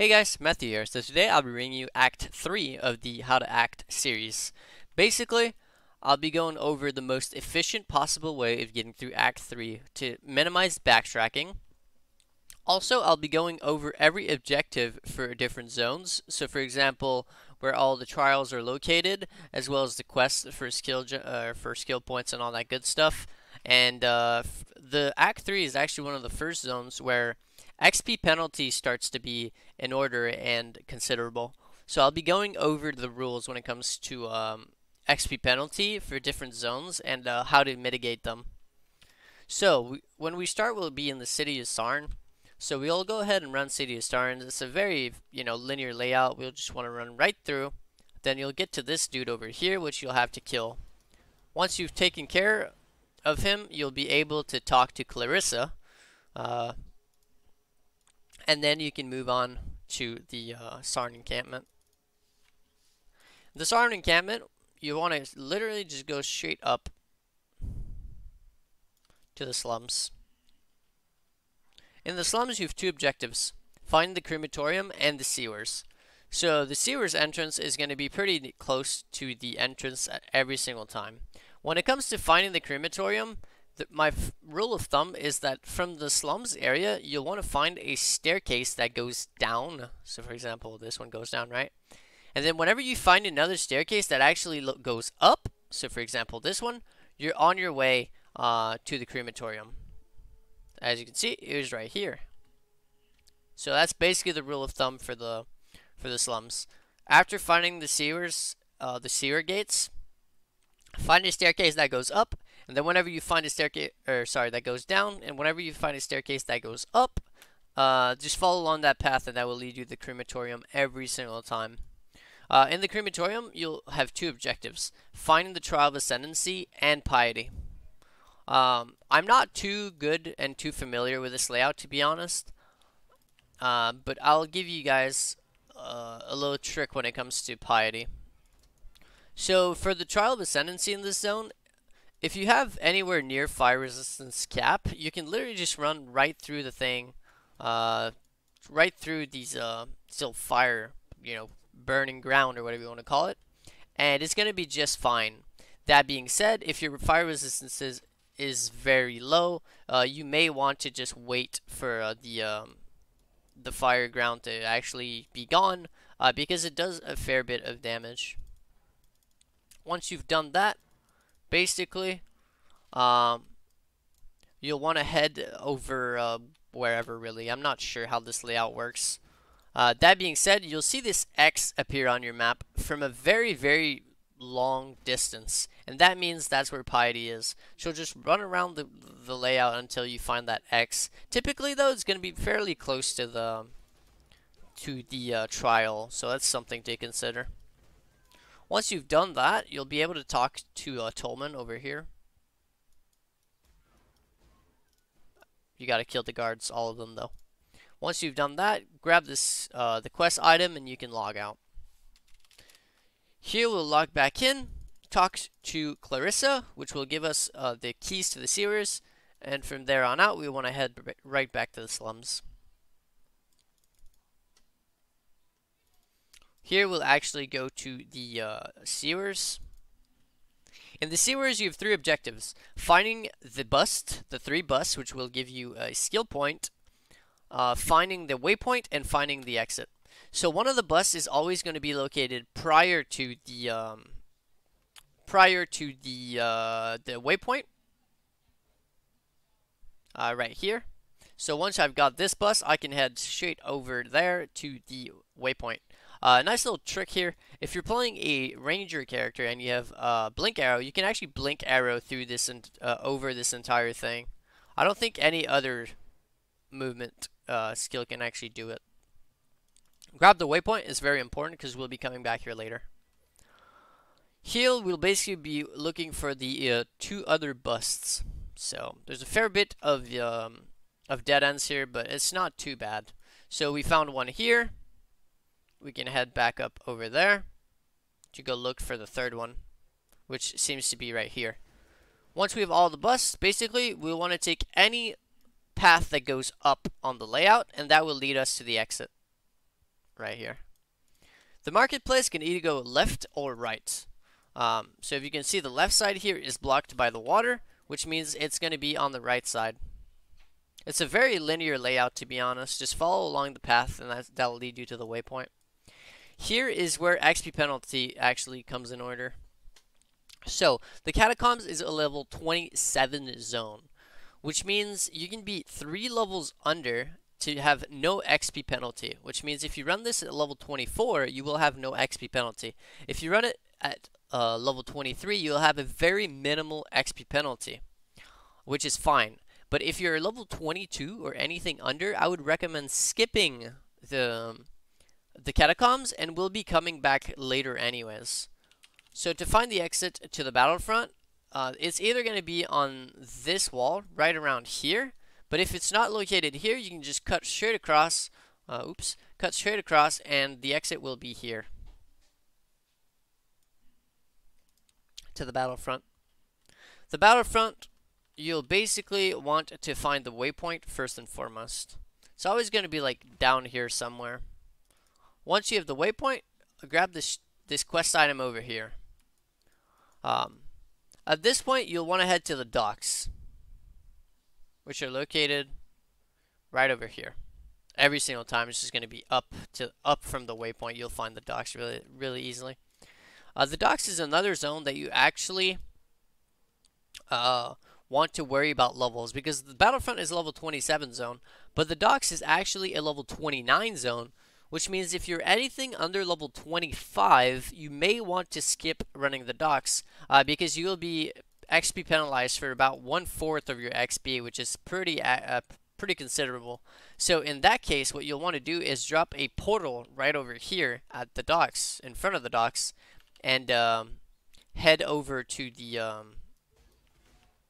Hey guys, Matthew here. So today I'll be bringing you Act 3 of the How to Act series. Basically, I'll be going over the most efficient possible way of getting through Act 3 to minimize backtracking. Also, I'll be going over every objective for different zones. So for example, where all the trials are located, as well as the quests for skill uh, for skill points and all that good stuff. And uh, the Act 3 is actually one of the first zones where XP penalty starts to be in order and considerable. So I'll be going over the rules when it comes to um, XP penalty for different zones and uh, how to mitigate them. So we, when we start, we'll be in the city of Sarn. So we'll go ahead and run city of Sarn. It's a very you know linear layout. We'll just want to run right through. Then you'll get to this dude over here, which you'll have to kill. Once you've taken care of him, you'll be able to talk to Clarissa. Uh, and then you can move on to the uh, Sarn encampment. The Sarn encampment, you want to literally just go straight up to the slums. In the slums, you have two objectives. Find the crematorium and the sewers. So the sewers entrance is going to be pretty close to the entrance every single time. When it comes to finding the crematorium, my rule of thumb is that from the slums area, you'll want to find a staircase that goes down. So, for example, this one goes down, right? And then whenever you find another staircase that actually goes up, so for example, this one, you're on your way uh, to the crematorium. As you can see, it is right here. So that's basically the rule of thumb for the for the slums. After finding the sewers, uh, the sewer gates, find a staircase that goes up and then whenever you find a staircase, or sorry, that goes down, and whenever you find a staircase that goes up, uh, just follow along that path and that will lead you to the crematorium every single time. Uh, in the crematorium, you'll have two objectives, finding the trial of ascendancy and piety. Um, I'm not too good and too familiar with this layout, to be honest. Uh, but I'll give you guys uh, a little trick when it comes to piety. So for the trial of ascendancy in this zone, if you have anywhere near fire resistance cap, you can literally just run right through the thing, uh, right through these uh, still fire, you know, burning ground or whatever you want to call it, and it's going to be just fine. That being said, if your fire resistance is, is very low, uh, you may want to just wait for uh, the um, the fire ground to actually be gone, uh, because it does a fair bit of damage. Once you've done that, basically, um, you'll want to head over uh, wherever really. I'm not sure how this layout works. Uh, that being said, you'll see this X appear on your map from a very, very long distance. And that means that's where Piety is. So just run around the, the layout until you find that X. Typically, though, it's going to be fairly close to the to the uh, trial. So that's something to consider. Once you've done that, you'll be able to talk to uh, Tolman over here. You gotta kill the guards, all of them though. Once you've done that, grab this uh, the quest item and you can log out. Here we'll log back in, talk to Clarissa, which will give us uh, the keys to the sewers, and from there on out we want to head right back to the slums. Here we'll actually go to the uh, sewers. In the sewers, you have three objectives. Finding the bust, the three busts, which will give you a skill point. Uh, finding the waypoint and finding the exit. So one of the busts is always going to be located prior to the um, prior to the uh, the waypoint. Uh, right here. So once I've got this bus, I can head straight over there to the waypoint. Uh, nice little trick here. If you're playing a ranger character and you have uh, blink arrow, you can actually blink arrow through this and uh, over this entire thing. I don't think any other movement uh, skill can actually do it. Grab the waypoint is very important because we'll be coming back here later. Heal will basically be looking for the uh, two other busts. So there's a fair bit of um, of dead ends here, but it's not too bad. So we found one here we can head back up over there to go look for the third one, which seems to be right here. Once we have all the busts, basically, we want to take any path that goes up on the layout, and that will lead us to the exit. right here. The marketplace can either go left or right. Um, so if you can see the left side here is blocked by the water, which means it's going to be on the right side. It's a very linear layout to be honest. Just follow along the path and that'll lead you to the waypoint. Here is where XP penalty actually comes in order. So the catacombs is a level 27 zone, which means you can be three levels under to have no XP penalty, which means if you run this at level 24, you will have no XP penalty. If you run it at uh, level 23, you'll have a very minimal XP penalty, which is fine. But if you're level 22 or anything under, I would recommend skipping the the catacombs and we'll be coming back later anyways. So to find the exit to the battlefront, uh, it's either going to be on this wall right around here, but if it's not located here, you can just cut straight across, uh, oops, cut straight across and the exit will be here. To the battlefront. The battlefront, you'll basically want to find the waypoint first and foremost. It's always going to be like down here somewhere. Once you have the waypoint, grab this this quest item over here. Um, at this point, you'll want to head to the docks, which are located right over here. Every single time, it's just going to be up to up from the waypoint. You'll find the docks really really easily. Uh, the docks is another zone that you actually uh, want to worry about levels because the Battlefront is level 27 zone, but the docks is actually a level 29 zone which means if you're anything under level 25, you may want to skip running the docks uh, because you'll be XP penalized for about one fourth of your XP, which is pretty uh, uh, pretty considerable. So in that case, what you'll want to do is drop a portal right over here at the docks, in front of the docks, and um, head over to the um,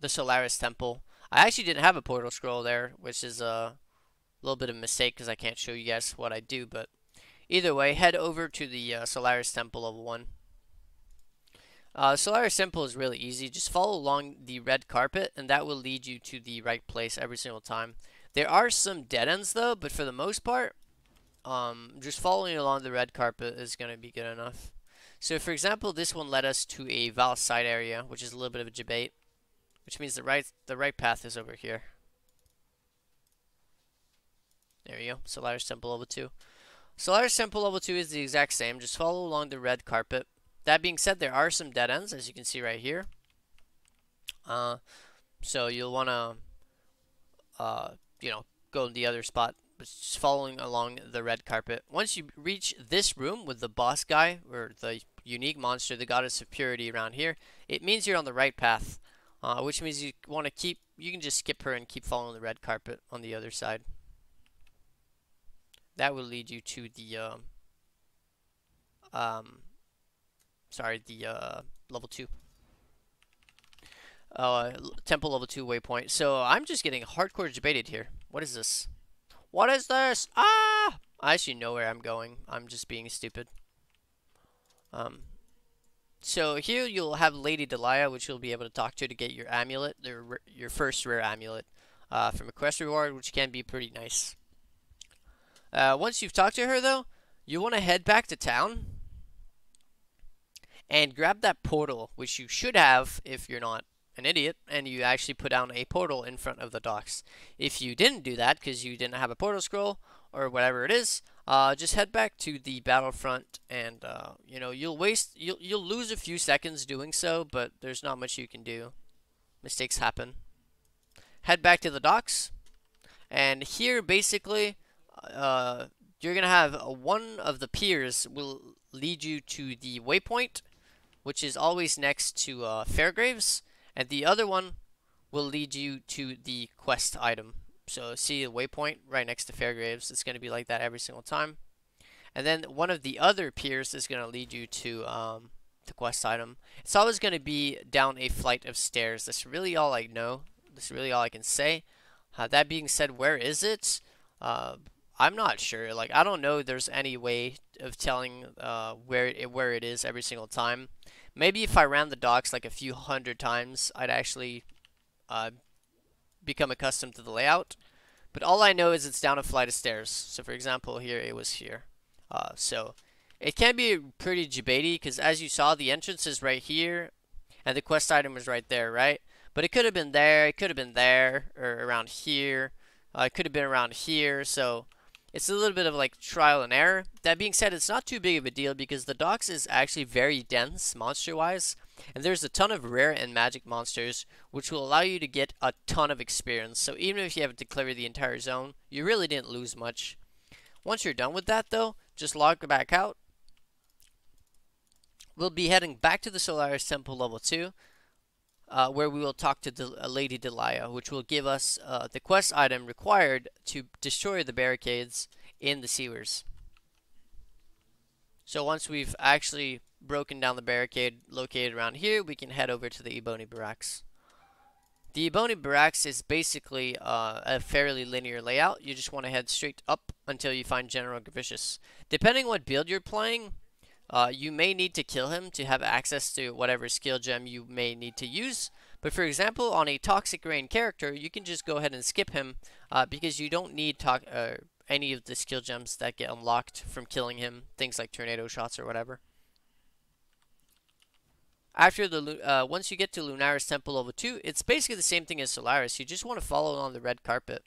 the Solaris Temple. I actually didn't have a portal scroll there, which is uh, little bit of mistake because I can't show you guys what I do, but either way, head over to the uh, Solaris Temple level 1. Uh, Solaris Temple is really easy. Just follow along the red carpet, and that will lead you to the right place every single time. There are some dead ends, though, but for the most part, um, just following along the red carpet is going to be good enough. So, for example, this one led us to a Vaal side area, which is a little bit of a debate, which means the right the right path is over here. There you go. Solaris Temple level 2. Solaris Temple level 2 is the exact same. Just follow along the red carpet. That being said, there are some dead ends, as you can see right here. Uh, so you'll want to, uh, you know, go to the other spot. Just following along the red carpet. Once you reach this room with the boss guy, or the unique monster, the goddess of purity around here, it means you're on the right path. Uh, which means you want to keep, you can just skip her and keep following the red carpet on the other side that will lead you to the um, um sorry the uh, level 2 uh, temple level 2 waypoint. So I'm just getting hardcore debated here. What is this? What is this? Ah! I actually know where I'm going. I'm just being stupid. Um so here you'll have Lady Dialla which you'll be able to talk to to get your amulet your, your first rare amulet uh, from a quest reward which can be pretty nice uh, once you've talked to her, though, you want to head back to town and grab that portal, which you should have if you're not an idiot and you actually put down a portal in front of the docks. If you didn't do that because you didn't have a portal scroll or whatever it is, uh, just head back to the battlefront and uh, you know you'll waste you'll you'll lose a few seconds doing so, but there's not much you can do. Mistakes happen. Head back to the docks, and here basically uh, you're to have one of the piers will lead you to the waypoint, which is always next to uh, Fairgraves, and the other one will lead you to the quest item. So see the waypoint right next to Fairgraves. It's to be like that every single time. And then one of the other piers is going to lead you to um, the quest item. It's always going to be down a flight of stairs. That's really all I know. That's really all I can say. Uh, that being said, where is it? Uh, I'm not sure. Like, I don't know there's any way of telling uh, where, it, where it is every single time. Maybe if I ran the docks like a few hundred times, I'd actually uh, become accustomed to the layout. But all I know is it's down a flight of stairs. So for example, here it was here. Uh, so it can be pretty debaty because as you saw, the entrance is right here and the quest item was right there, right? But it could have been there, it could have been there, or around here. Uh, it could have been around here, so it's a little bit of like trial and error. That being said, it's not too big of a deal because the docks is actually very dense monster-wise, and there's a ton of rare and magic monsters, which will allow you to get a ton of experience. So even if you haven't clear the entire zone, you really didn't lose much. Once you're done with that, though, just log back out. We'll be heading back to the Solaris Temple level 2, uh, where we will talk to De uh, Lady Dialla, which will give us uh, the quest item required to destroy the barricades in the sewers. So once we've actually broken down the barricade located around here, we can head over to the Ebony Barracks. The Ebony Barracks is basically uh, a fairly linear layout. You just want to head straight up until you find General Gravicius. Depending what build you're playing, uh, you may need to kill him to have access to whatever skill gem you may need to use. But for example, on a Toxic Rain character, you can just go ahead and skip him uh, because you don't need uh, any of the skill gems that get unlocked from killing him. Things like Tornado Shots or whatever. After the uh, once you get to Lunaris Temple level 2, it's basically the same thing as Solaris. You just want to follow on the red carpet.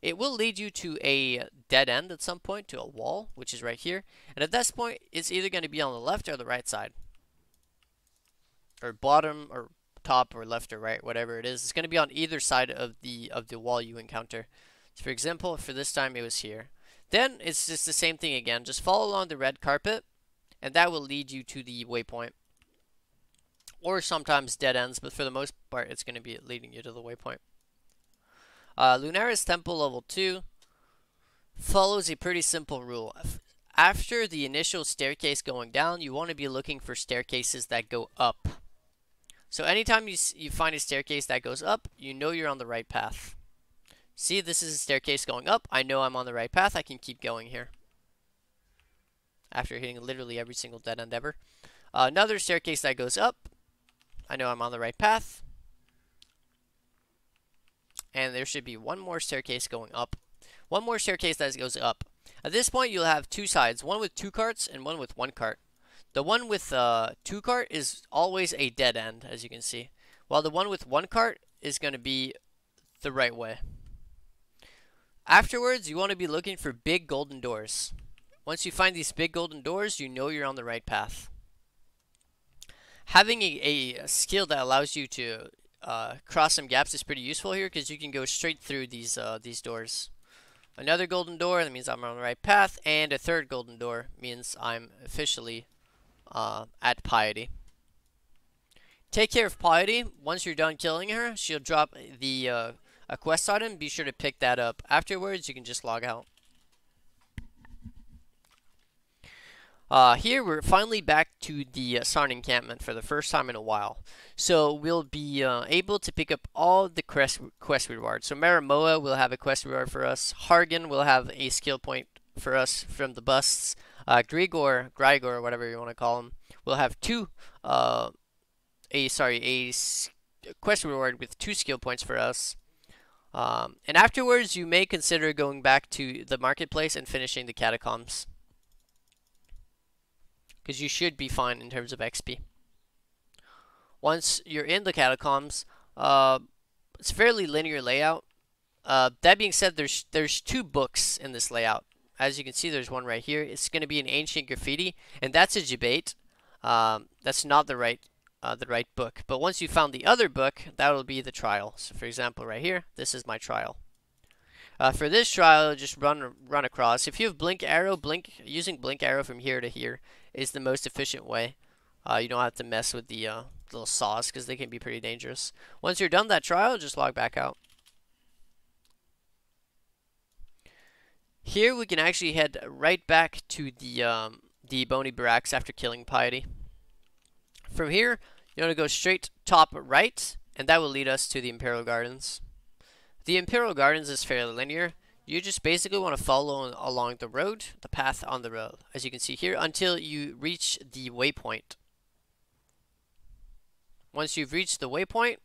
It will lead you to a dead end at some point, to a wall, which is right here. And at this point, it's either going to be on the left or the right side. Or bottom, or top, or left or right, whatever it is. It's going to be on either side of the of the wall you encounter. So for example, for this time, it was here. Then, it's just the same thing again. Just follow along the red carpet, and that will lead you to the waypoint or sometimes dead ends, but for the most part, it's going to be leading you to the waypoint. Uh, Lunaris Temple level 2 follows a pretty simple rule. After the initial staircase going down, you want to be looking for staircases that go up. So anytime you, you find a staircase that goes up, you know you're on the right path. See, this is a staircase going up. I know I'm on the right path. I can keep going here. After hitting literally every single dead end ever. Uh, another staircase that goes up. I know I'm on the right path. And there should be one more staircase going up. One more staircase that goes up. At this point, you'll have two sides. One with two carts and one with one cart. The one with uh, two cart is always a dead end, as you can see. While the one with one cart is going to be the right way. Afterwards, you want to be looking for big golden doors. Once you find these big golden doors, you know you're on the right path having a, a skill that allows you to uh, cross some gaps is pretty useful here because you can go straight through these uh, these doors. Another golden door, that means I'm on the right path, and a third golden door means I'm officially uh, at Piety. Take care of Piety. Once you're done killing her, she'll drop the uh, a quest item. Be sure to pick that up. Afterwards, you can just log out. Uh, here we're finally back to the uh, Sarn encampment for the first time in a while. So we'll be uh, able to pick up all the quest, quest rewards. So Maramoa will have a quest reward for us. Hargan will have a skill point for us from the busts. Uh, Grigor, Grigor, whatever you want to call him, will have two, uh, a sorry, a quest reward with two skill points for us. Um, and afterwards, you may consider going back to the marketplace and finishing the catacombs because you should be fine in terms of XP. Once you're in the catacombs, uh, it's fairly linear layout. Uh, that being said, there's there's two books in this layout. As you can see, there's one right here. It's going to be an ancient graffiti, and that's a debate. Um, that's not the right uh, the right book. But once you found the other book, that will be the trial. So, for example, right here, this is my trial. Uh, for this trial, just run run across. If you have blink arrow, blink using blink arrow from here to here is the most efficient way. Uh, you don't have to mess with the uh, little saws because they can be pretty dangerous. Once you're done that trial, just log back out. Here we can actually head right back to the um, the Bony Barracks after killing Piety. From here, you want to go straight top right, and that will lead us to the Imperial Gardens. The Imperial Gardens is fairly linear. You just basically want to follow along the road, the path on the road, as you can see here, until you reach the waypoint. Once you've reached the waypoint,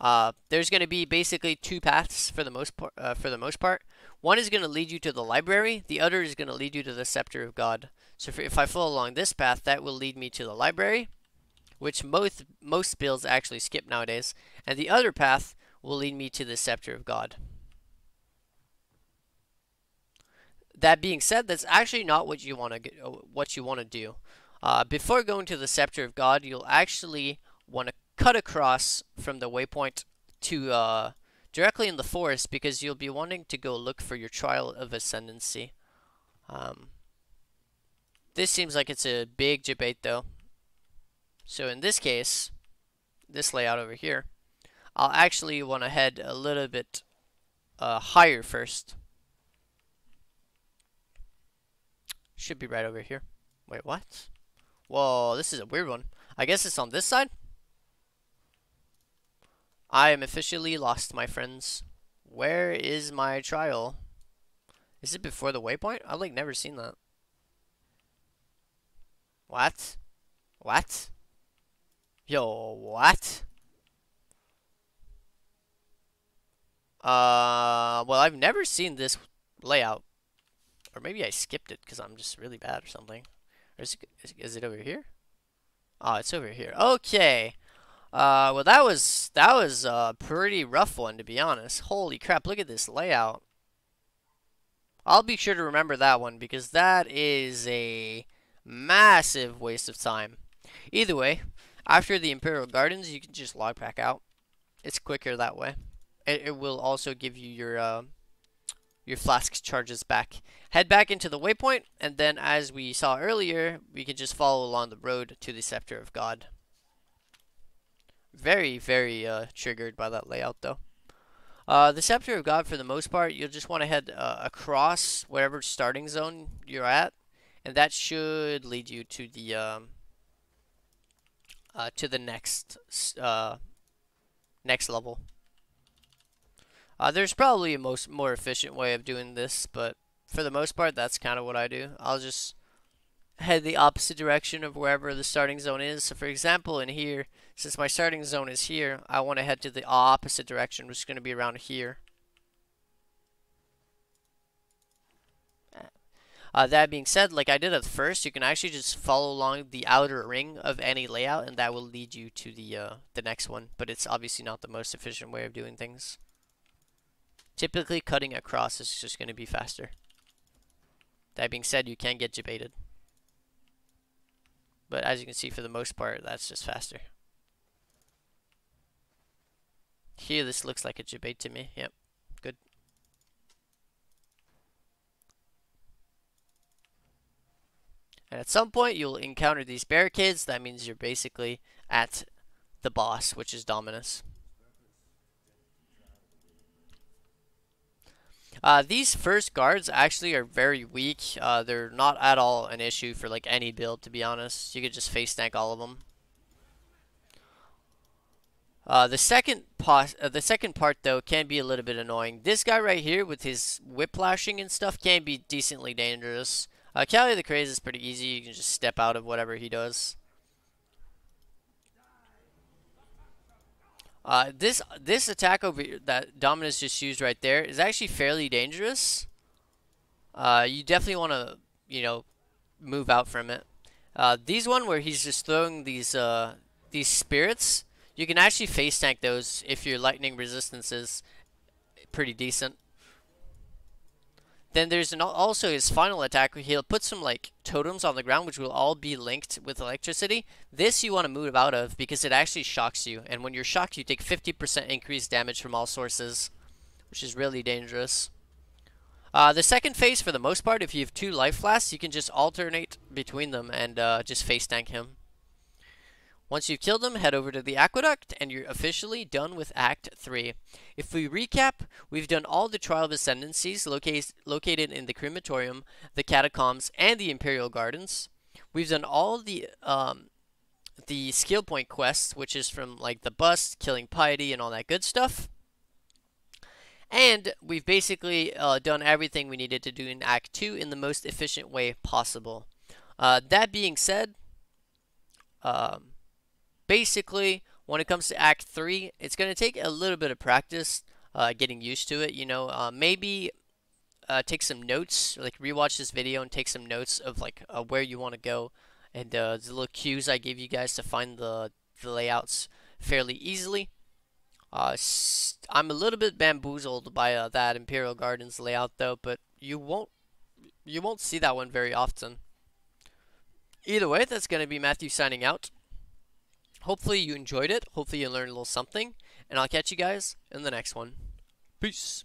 Uh, there's going to be basically two paths for the most part. Uh, for the most part, one is going to lead you to the library. The other is going to lead you to the scepter of God. So if, I follow along this path, that will lead me to the library, which most most builds actually skip nowadays. And the other path will lead me to the scepter of God. That being said, that's actually not what you want to what you want to do. Uh, before going to the scepter of God, you'll actually want to cut across from the waypoint to uh, directly in the forest because you'll be wanting to go look for your trial of ascendancy. Um, this seems like it's a big debate though. So in this case, this layout over here, I'll actually want to head a little bit uh, higher first. Should be right over here. Wait, what? Whoa, this is a weird one. I guess it's on this side? I am officially lost, my friends. Where is my trial? Is it before the waypoint? I've like never seen that. What? What? Yo, what? Uh, well, I've never seen this layout. Or maybe I skipped it because I'm just really bad or something. Or is it, is, it over here? Oh, it's over here. Okay. Uh, well, that was that was a pretty rough one to be honest. Holy crap! Look at this layout. I'll be sure to remember that one because that is a massive waste of time. Either way, after the Imperial Gardens, you can just log back out. It's quicker that way. It, it will also give you your uh, your flask charges back. Head back into the waypoint, and then as we saw earlier, we can just follow along the road to the Scepter of God. Very, very uh, triggered by that layout, though. Uh, the Scepter of God, for the most part, you'll just want to head uh, across whatever starting zone you're at, and that should lead you to the um, uh, to the next uh, next level. Uh, there's probably a most more efficient way of doing this, but for the most part, that's kind of what I do. I'll just head the opposite direction of wherever the starting zone is. So for example, in here, since my starting zone is here, I want to head to the opposite direction, which is going to be around here. Uh, that being said, like I did at first, you can actually just follow along the outer ring of any layout, and that will lead you to the uh, the next one. But it's obviously not the most efficient way of doing things. Typically, cutting across is just going to be faster. That being said, you can get debated. But as you can see, for the most part, that's just faster. Here, this looks like a debate to me. Yep, good. And at some point, you'll encounter these barricades. That means you're basically at the boss, which is Dominus. Uh, these first guards actually are very weak. Uh, they're not at all an issue for like any build, to be honest. You could just face tank all of them. Uh, the second part, uh, the second part though, can be a little bit annoying. This guy right here with his whiplashing and stuff can be decently dangerous. Uh, Cali the Craze is pretty easy. You can just step out of whatever he does. Uh, this this attack over that Dominus just used right there is actually fairly dangerous. Uh, you definitely want to, you know, move out from it. Uh, these one where he's just throwing these uh, these spirits, you can actually face tank those if your lightning resistance is pretty decent. Then there's an, also his final attack where he'll put some like totems on the ground which will all be linked with electricity. This you want to move out of because it actually shocks you. And when you're shocked you take 50% increased damage from all sources. Which is really dangerous. Uh, the second phase for the most part if you have two life flasks you can just alternate between them and uh, just face tank him. Once you've killed them, head over to the aqueduct, and you're officially done with Act 3. If we recap, we've done all the Trial of Ascendancies located, located in the crematorium, the catacombs, and the Imperial Gardens. We've done all the um, the skill point quests, which is from like the bust, killing piety, and all that good stuff. And we've basically uh, done everything we needed to do in Act 2 in the most efficient way possible. Uh, that being said, um, basically When it comes to Act 3, it's going to take a little bit of practice uh, getting used to it. You know, uh, maybe uh, take some notes, like rewatch this video and take some notes of like uh, where you want to go and uh, the little cues I gave you guys to find the, the layouts fairly easily. Uh, I'm a little bit bamboozled by that Imperial Gardens layout though, but you won't you won't see that one very often. Either way, that's going to be Matthew signing out. Hopefully you enjoyed it. Hopefully you learned a little something. And I'll catch you guys in the next one. Peace.